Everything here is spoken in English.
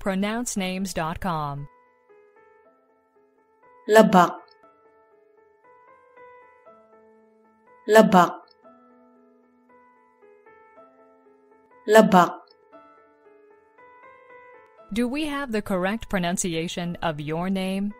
pronouncenames.com. Labak. Labak. Labak. Do we have the correct pronunciation of your name?